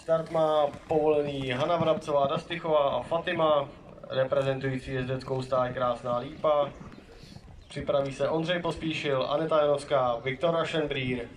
Start má povolený Hanna Vrabcová, Dastychová a Fatima, reprezentující jezdeckou stáj Krásná Lípa. Připraví se Ondřej Pospíšil, Aneta Janovská, Viktora Šendrýr,